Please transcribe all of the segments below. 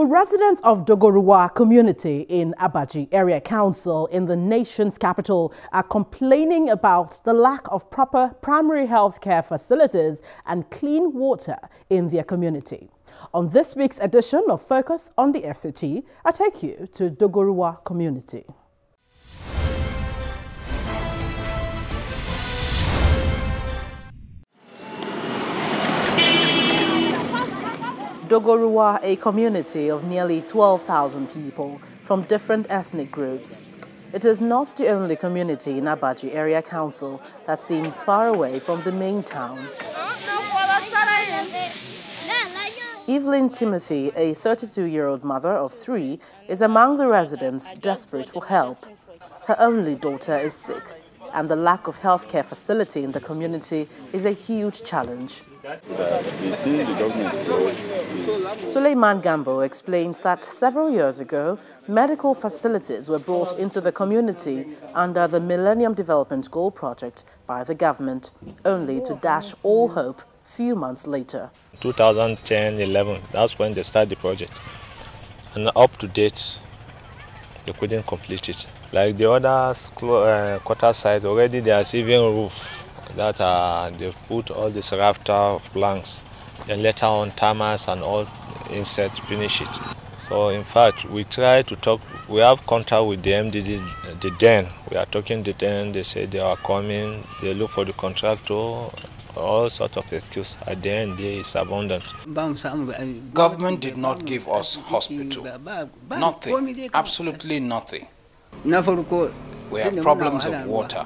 Well, residents of Dogoruwa community in Abaji Area Council in the nation's capital are complaining about the lack of proper primary health care facilities and clean water in their community. On this week's edition of Focus on the FCT, I take you to Dogoruwa community. Dogoruwa, a community of nearly 12,000 people from different ethnic groups. It is not the only community in Abaji Area Council that seems far away from the main town. Evelyn Timothy, a 32-year-old mother of three, is among the residents desperate for help. Her only daughter is sick, and the lack of healthcare facility in the community is a huge challenge. Suleiman Gambo explains that several years ago, medical facilities were brought into the community under the Millennium Development Goal Project by the government, only to dash all hope few months later. 2010-11, that's when they started the project. And up to date, they couldn't complete it. Like the other uh, quarter site, already there's even roof that uh, they've put all this rafter of planks. Then later on, tamas and all insert finish it. So in fact, we try to talk, we have contact with the MDG, the Den. We are talking to them, they say they are coming, they look for the contractor, all sorts of excuses. At the end, there is abundant. Government did not give us hospital. Nothing. Absolutely nothing. We have problems of water.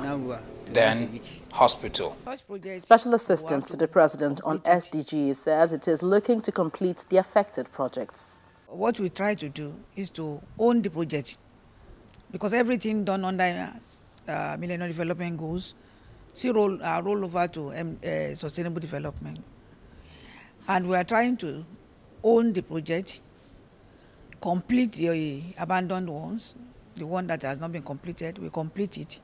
Then hospital. Special Assistant to the President on SDG says it is looking to complete the affected projects. What we try to do is to own the project because everything done under uh, Millennium Development Goals see roll, uh, roll over to um, uh, sustainable development. And we are trying to own the project, complete the abandoned ones, the one that has not been completed, we complete it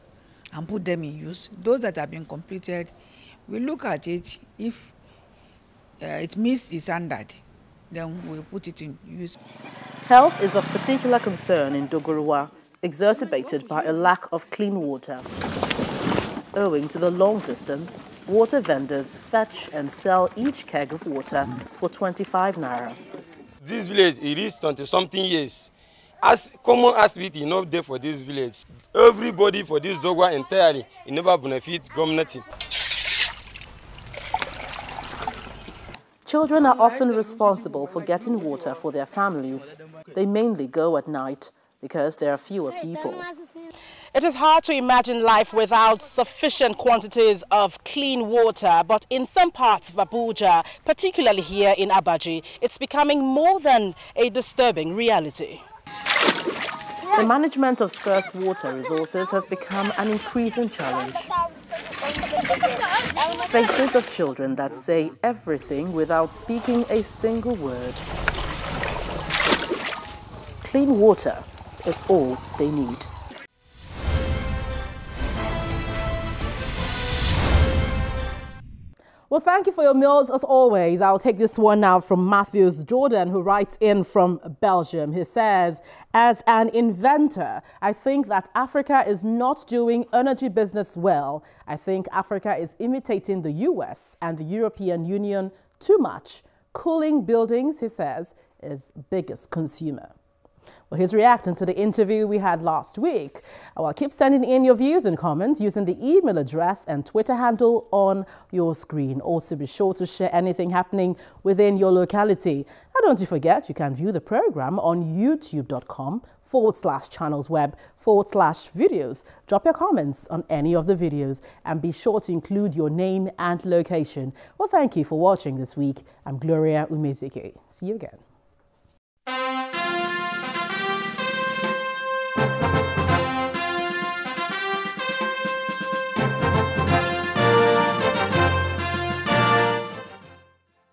and put them in use. Those that have been completed, we look at it. If uh, it meets the standard, then we put it in use. Health is of particular concern in Dogoruwa, exacerbated by a lack of clean water. Owing to the long distance, water vendors fetch and sell each keg of water for 25 naira. This village, it is 20 something years as common hospital not there for this village everybody for this dogwa entirely e never benefit government. Children are often responsible for getting water for their families. They mainly go at night because there are fewer people. It is hard to imagine life without sufficient quantities of clean water, but in some parts of Abuja, particularly here in Abaji, it's becoming more than a disturbing reality. The management of scarce water resources has become an increasing challenge. Faces of children that say everything without speaking a single word. Clean water is all they need. Well, thank you for your meals as always. I'll take this one now from Matthews Jordan, who writes in from Belgium. He says, As an inventor, I think that Africa is not doing energy business well. I think Africa is imitating the US and the European Union too much. Cooling buildings, he says, is biggest consumer. Well, he's reacting to the interview we had last week. Well, keep sending in your views and comments using the email address and Twitter handle on your screen. Also, be sure to share anything happening within your locality. And don't you forget, you can view the program on youtube.com forward slash channels web forward slash videos. Drop your comments on any of the videos and be sure to include your name and location. Well, thank you for watching this week. I'm Gloria Umezike. See you again.